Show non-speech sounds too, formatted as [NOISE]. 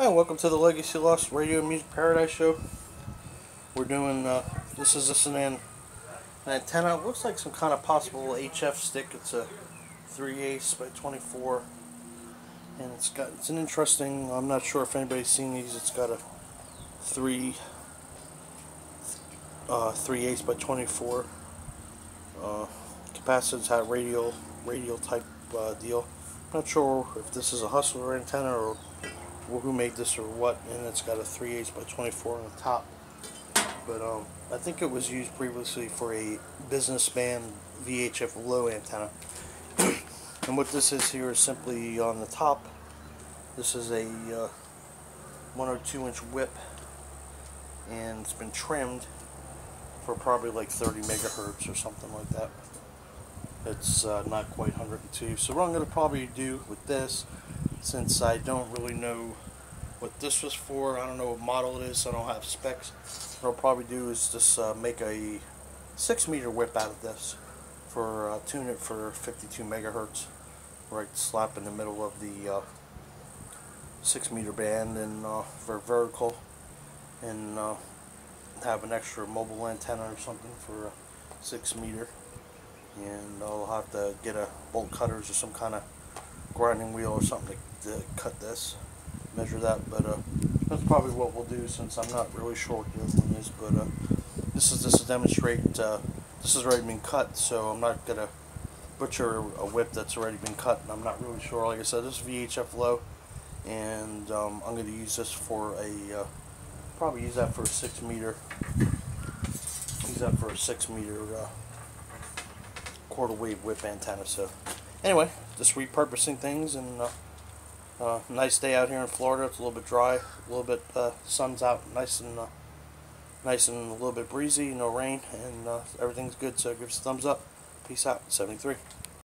Hi, welcome to the Legacy Lost Radio Music Paradise Show. We're doing, uh, this is just an, an antenna. It looks like some kind of possible HF stick. It's a 3 ace by 24. And it's got, it's an interesting, I'm not sure if anybody's seen these. It's got a 3, uh, 3 ace by 24. Uh, capacitance hat radial, radial type uh, deal. Not sure if this is a Hustler antenna or who made this or what, and it's got a 3 8 by 24 on the top. But um, I think it was used previously for a business band VHF low antenna. [CLEARS THROAT] and what this is here is simply on the top. This is a uh, 102 inch whip, and it's been trimmed for probably like 30 megahertz or something like that. It's uh, not quite 102. So what I'm going to probably do with this since I don't really know what this was for. I don't know what model it is, so I don't have specs. What I'll probably do is just uh, make a 6 meter whip out of this for uh, tune it for 52 megahertz right slap in the middle of the uh, 6 meter band and uh, for vertical and uh, have an extra mobile antenna or something for 6 meter and I'll have to get a bolt cutters or some kind of grinding wheel or something to, to cut this, measure that, but uh, that's probably what we'll do since I'm not really sure what the other one is, but uh, this is just to demonstrate, uh, this has already been cut, so I'm not going to butcher a whip that's already been cut, and I'm not really sure, like I said, this is VHF low, and um, I'm going to use this for a, uh, probably use that for a 6 meter, use that for a 6 meter uh, quarter wave whip antenna, so anyway, just repurposing things and uh, uh, nice day out here in Florida. It's a little bit dry, a little bit uh, sun's out, nice and uh, nice and a little bit breezy, no rain, and uh, everything's good. So give us a thumbs up. Peace out. 73.